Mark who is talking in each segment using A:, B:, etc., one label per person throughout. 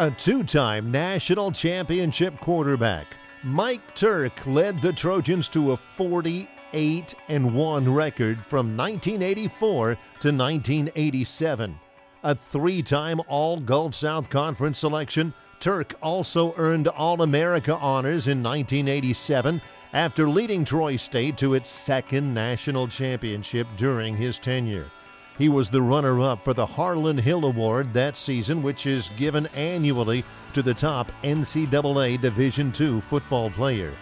A: A two time national championship quarterback, Mike Turk led the Trojans to a 48 1 record from 1984 to 1987. A three time All Gulf South Conference selection, Turk also earned All America honors in 1987 after leading Troy State to its second national championship during his tenure. He was the runner up for the Harlan Hill Award that season, which is given annually to the top NCAA Division II football player.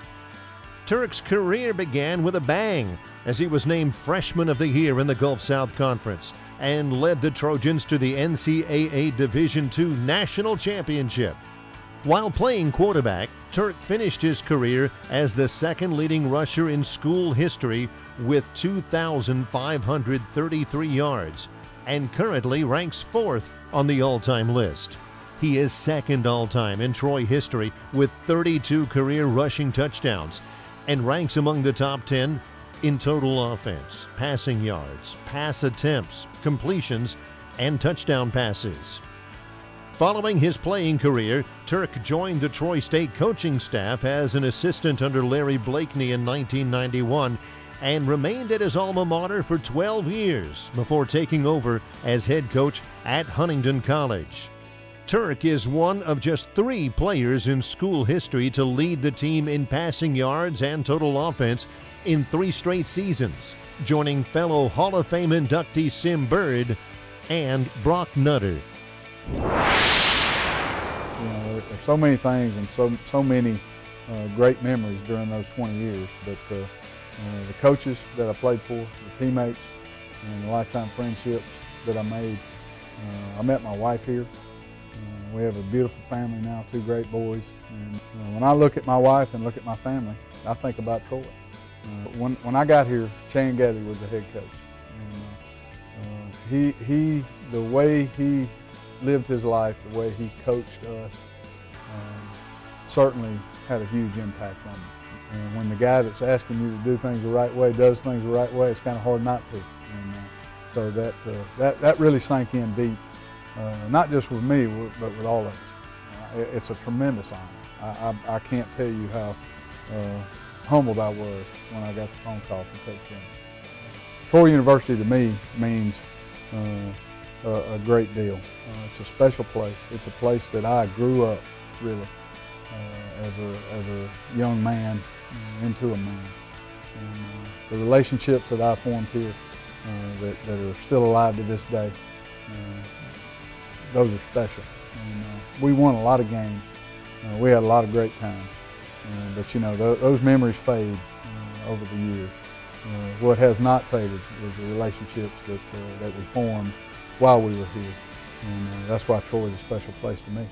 A: Turk's career began with a bang as he was named Freshman of the Year in the Gulf South Conference and led the Trojans to the NCAA Division II National Championship. While playing quarterback, Turk finished his career as the second leading rusher in school history with 2,533 yards and currently ranks fourth on the all time list. He is second all time in Troy history with 32 career rushing touchdowns and ranks among the top 10 in total offense, passing yards, pass attempts, completions, and touchdown passes. Following his playing career, Turk joined the Troy State coaching staff as an assistant under Larry Blakeney in 1991 and remained at his alma mater for 12 years before taking over as head coach at Huntingdon College. Turk is one of just three players in school history to lead the team in passing yards and total offense in three straight seasons, joining fellow Hall of Fame inductee Sim Byrd and Brock Nutter.
B: So many things and so so many uh, great memories during those 20 years, but uh, uh, the coaches that I played for, the teammates, and the lifetime friendships that I made. Uh, I met my wife here. Uh, we have a beautiful family now, two great boys. And when I look at my wife and look at my family, I think about Troy. When, when I got here, Chan Gailey was the head coach. And, he, he, the way he lived his life, the way he coached us, certainly had a huge impact on me. And when the guy that's asking you to do things the right way does things the right way, it's kind of hard not to. And uh, so that, uh, that, that really sank in deep, uh, not just with me, but with all of us. Uh, it's a tremendous honor. I, I, I can't tell you how uh, humbled I was when I got the phone call from Coach Jim. Troy University to me means uh, a, a, great deal. it's a special place. It's a place that I grew up, really, as, a, as a young man into a man. And, uh, the relationships that I formed here uh, that, that, are still alive to this day, uh, those are special. And, we won a lot of games. we had a lot of great times. but you know, th those memories fade over the years. Uh, what has not faded is the relationships that, uh, that we formed while we were here. And uh, that's why Troy is a special place to me.